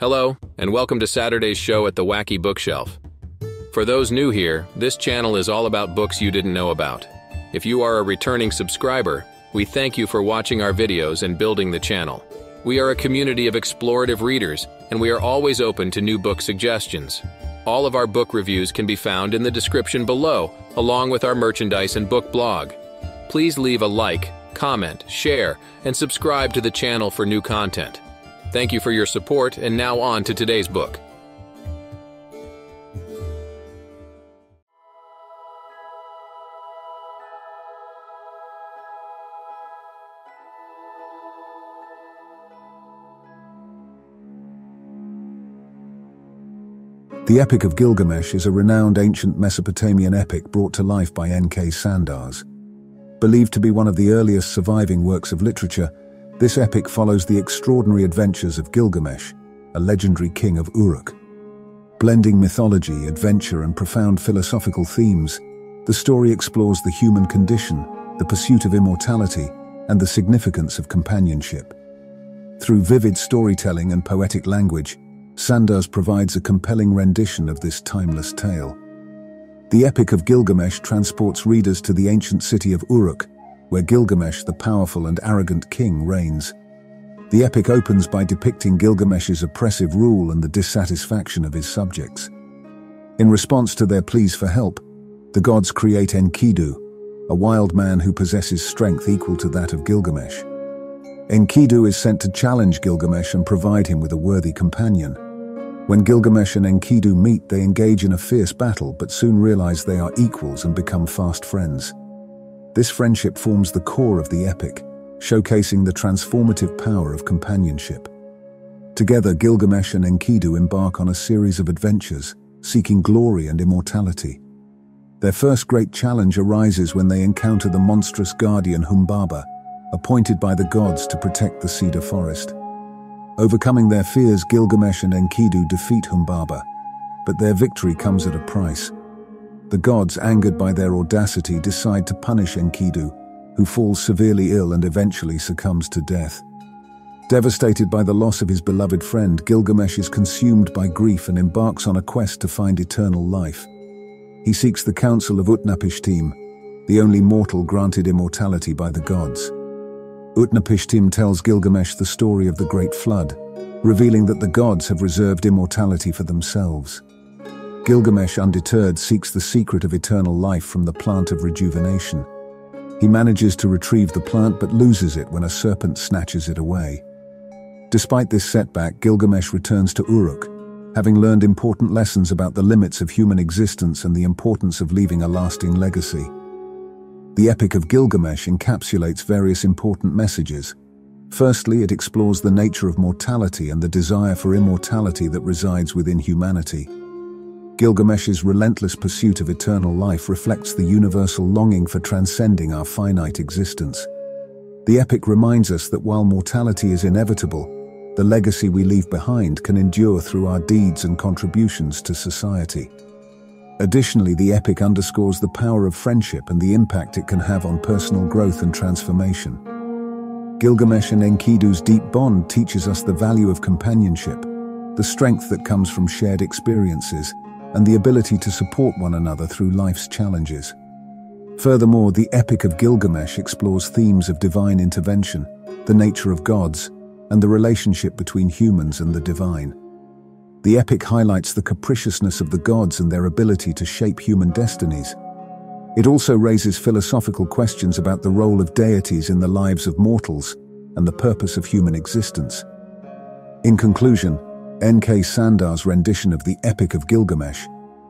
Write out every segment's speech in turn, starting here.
Hello, and welcome to Saturday's show at the Wacky Bookshelf. For those new here, this channel is all about books you didn't know about. If you are a returning subscriber, we thank you for watching our videos and building the channel. We are a community of explorative readers, and we are always open to new book suggestions. All of our book reviews can be found in the description below, along with our merchandise and book blog. Please leave a like, comment, share, and subscribe to the channel for new content. Thank you for your support, and now on to today's book. The Epic of Gilgamesh is a renowned ancient Mesopotamian epic brought to life by N.K. Sandars. Believed to be one of the earliest surviving works of literature, this epic follows the extraordinary adventures of Gilgamesh, a legendary king of Uruk. Blending mythology, adventure, and profound philosophical themes, the story explores the human condition, the pursuit of immortality, and the significance of companionship. Through vivid storytelling and poetic language, Sandars provides a compelling rendition of this timeless tale. The Epic of Gilgamesh transports readers to the ancient city of Uruk, where Gilgamesh, the powerful and arrogant king, reigns. The epic opens by depicting Gilgamesh's oppressive rule and the dissatisfaction of his subjects. In response to their pleas for help, the gods create Enkidu, a wild man who possesses strength equal to that of Gilgamesh. Enkidu is sent to challenge Gilgamesh and provide him with a worthy companion. When Gilgamesh and Enkidu meet, they engage in a fierce battle but soon realize they are equals and become fast friends. This friendship forms the core of the epic, showcasing the transformative power of companionship. Together, Gilgamesh and Enkidu embark on a series of adventures, seeking glory and immortality. Their first great challenge arises when they encounter the monstrous guardian Humbaba, appointed by the gods to protect the cedar forest. Overcoming their fears, Gilgamesh and Enkidu defeat Humbaba, but their victory comes at a price. The gods, angered by their audacity, decide to punish Enkidu, who falls severely ill and eventually succumbs to death. Devastated by the loss of his beloved friend, Gilgamesh is consumed by grief and embarks on a quest to find eternal life. He seeks the counsel of Utnapishtim, the only mortal granted immortality by the gods. Utnapishtim tells Gilgamesh the story of the Great Flood, revealing that the gods have reserved immortality for themselves. Gilgamesh, undeterred, seeks the secret of eternal life from the plant of rejuvenation. He manages to retrieve the plant but loses it when a serpent snatches it away. Despite this setback, Gilgamesh returns to Uruk, having learned important lessons about the limits of human existence and the importance of leaving a lasting legacy. The Epic of Gilgamesh encapsulates various important messages. Firstly, it explores the nature of mortality and the desire for immortality that resides within humanity. Gilgamesh's relentless pursuit of eternal life reflects the universal longing for transcending our finite existence. The epic reminds us that while mortality is inevitable, the legacy we leave behind can endure through our deeds and contributions to society. Additionally, the epic underscores the power of friendship and the impact it can have on personal growth and transformation. Gilgamesh and Enkidu's deep bond teaches us the value of companionship, the strength that comes from shared experiences, and the ability to support one another through life's challenges. Furthermore, the Epic of Gilgamesh explores themes of divine intervention, the nature of gods, and the relationship between humans and the divine. The epic highlights the capriciousness of the gods and their ability to shape human destinies. It also raises philosophical questions about the role of deities in the lives of mortals and the purpose of human existence. In conclusion, N.K. Sandars' rendition of the Epic of Gilgamesh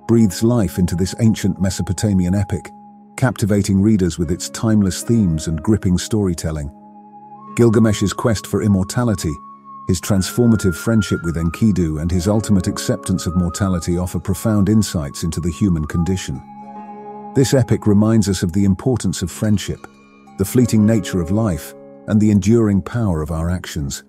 breathes life into this ancient Mesopotamian epic, captivating readers with its timeless themes and gripping storytelling. Gilgamesh's quest for immortality his transformative friendship with Enkidu and his ultimate acceptance of mortality offer profound insights into the human condition. This epic reminds us of the importance of friendship, the fleeting nature of life, and the enduring power of our actions.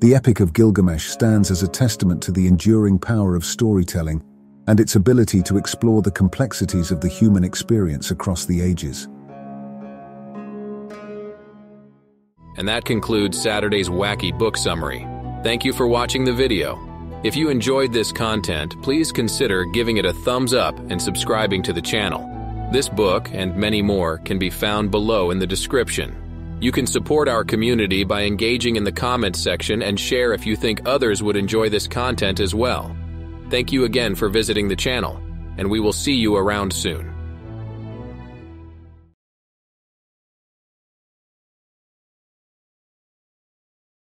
The Epic of Gilgamesh stands as a testament to the enduring power of storytelling and its ability to explore the complexities of the human experience across the ages. And that concludes Saturday's wacky book summary. Thank you for watching the video. If you enjoyed this content, please consider giving it a thumbs up and subscribing to the channel. This book and many more can be found below in the description. You can support our community by engaging in the comments section and share if you think others would enjoy this content as well. Thank you again for visiting the channel, and we will see you around soon.